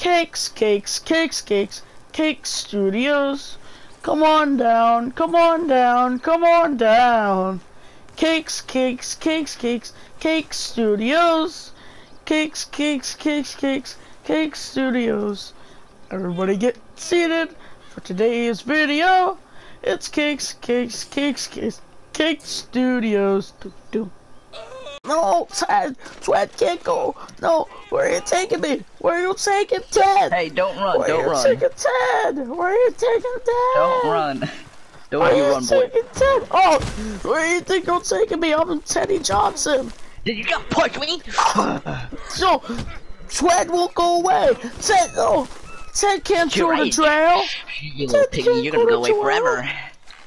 Cakes, cakes, cakes, cakes, cake studios. Come on down, come on down, come on down. Cakes, cakes, cakes, cakes, cake studios. Cakes, cakes, cakes, cakes, cake studios. Everybody get seated for today's video. It's cakes, cakes, cakes, cakes, cake studios. Do, do. No, Ted, Ted can't go. No, where are you taking me? Where are you taking Ted? Hey, don't run, where don't run. Where are you taking Ted? Where are you taking Ted? Don't run. Don't Where you run, boy. taking Ted? Oh, where do you think you're taking me? I'm Teddy Johnson. Did you just push me? So, Ted won't go away. Ted, no. Ted can't You're right. jail. You little Ted piggy, you're gonna go go away forever.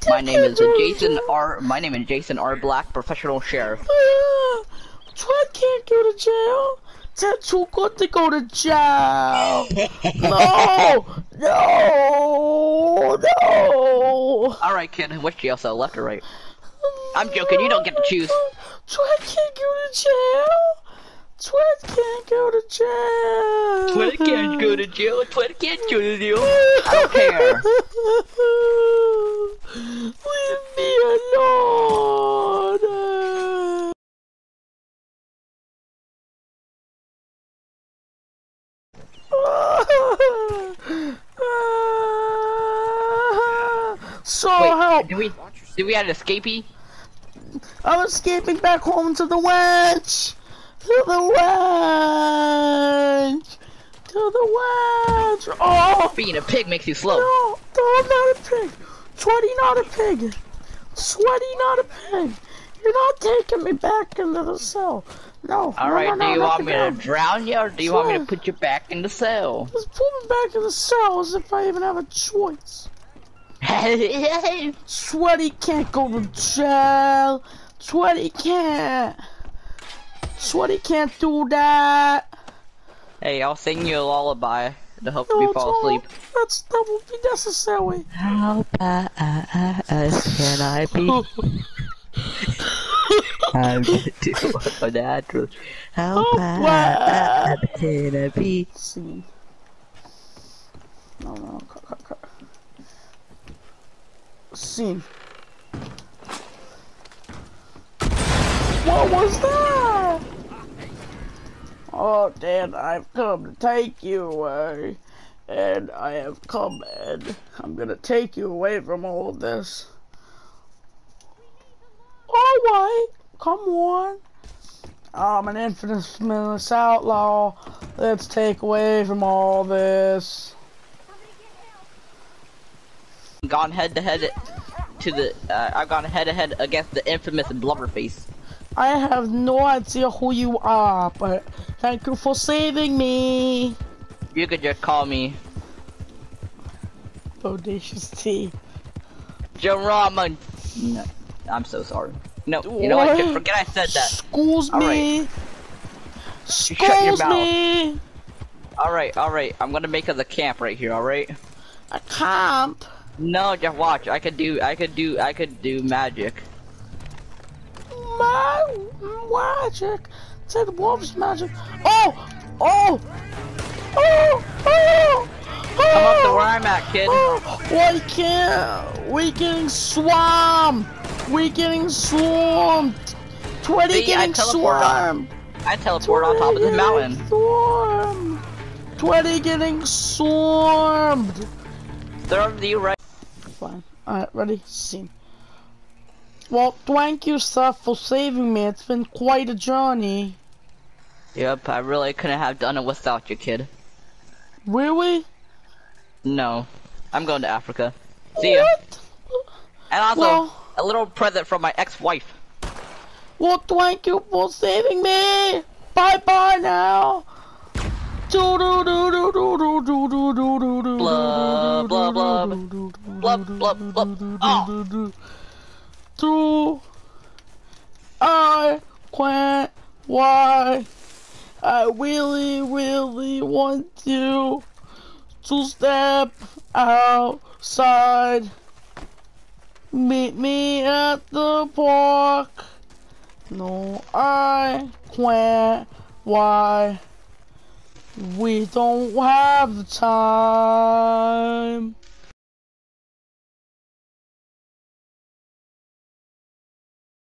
My name is Jason. R. My name is Jason R. Black, professional sheriff. Ah, Ah, can't go to jail. Too good to go to jail. No, no, no. All right, kid. Which jail cell, left or right? I'm joking, you don't get to choose. Twit can't go to jail. Twit can't go to jail. Twitter can't go to jail. Twitter can't go to jail. I don't care. Leave me alone. Wait, do we do we have an escapee? I'm escaping back home to the wench! To the wench! To the wench! Oh! Being a pig makes you slow. No! No, I'm not a pig! Sweaty not a pig! Sweaty not a pig! You're not taking me back into the cell! No! Alright, no, no, no, do you want me to drown you, or do you want me to put you back in the cell? Just put me back in the cell as if I even have a choice. Hey, hey, sweaty can't go to jail. Sweaty can't. Sweaty can't do that. hey, I'll sing you a lullaby to help No, you it's fall all- asleep. That's that won't be necessary. How bad can I be? I'm gonna do a natural. How Oh, bad can I be? See. No, no, cut, cut, cut. What was that? Oh, Dad, I've come to take you away. And I have come and I'm gonna take you away from all of this. Alright, come on. I'm an infamous outlaw. Let's take away from all this. Gone head to head to the. Uh, I've gone head to head against the infamous Blubberface. I have no idea who you are, but thank you for saving me. You could just call me Bodacious T. Jerome. No, I'm so sorry. No, you know what? What? Forget I said that. Excuse All me. shut your Excuse mouth. me. All right, all right. I'm gonna make us a camp right here. All right. A can't. No, just watch. I could do. I could do. I could do magic. My magic. Said wolf's magic. Oh! Oh! Oh! Oh! Come up to oh! where I'm at, kid. Oh, why can't we getting swarmed? We getting swarmed. Twenty See, getting teleport swarmed. I teleport on top of this mountain. Swarmed. Twenty getting swarmed. Throw you right fine. Alright, ready? Scene. Well, thank you, Seth, for saving me. It's been quite a journey. Yep, I really couldn't have done it without you, kid. Really? No. I'm going to Africa. See ya. What? And also, well, a little present from my ex-wife. Well, thank you for saving me. Bye-bye now. Do do do do do do do do. Blub. Blub, blub. Oh. I quit? Why? I really, really want you to step outside. Meet me at the park. No, I can't. Why? We don't have time.